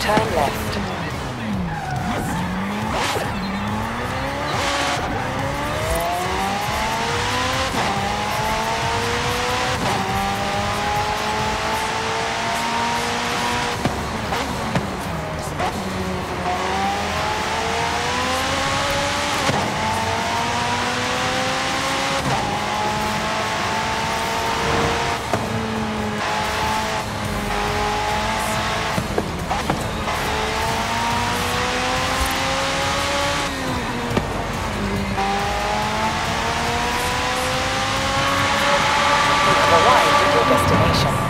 Turn left. Destination.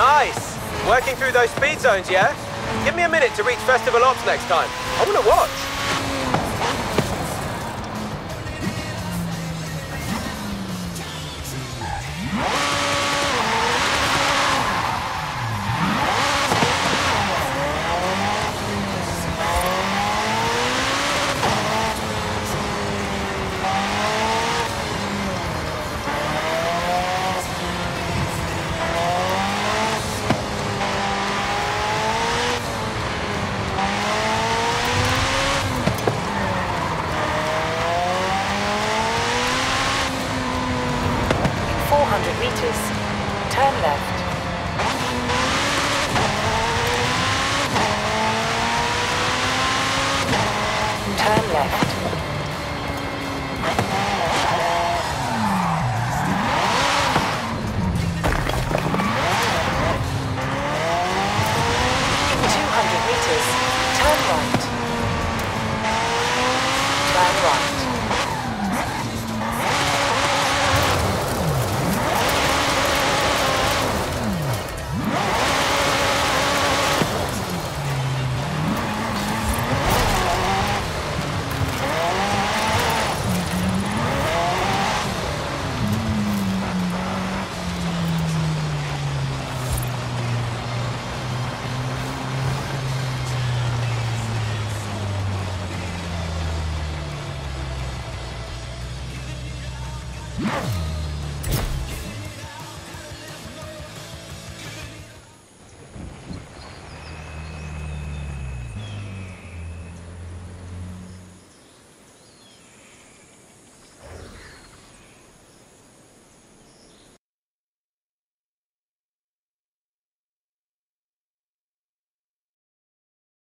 Nice! Working through those speed zones, yeah? Give me a minute to reach Festival Ops next time. I want to watch. Meters, turn left.